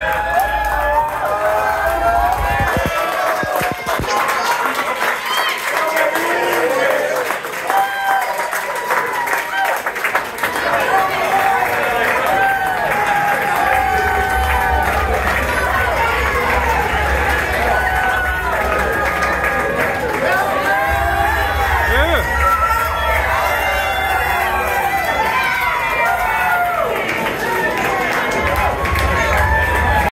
Yeah.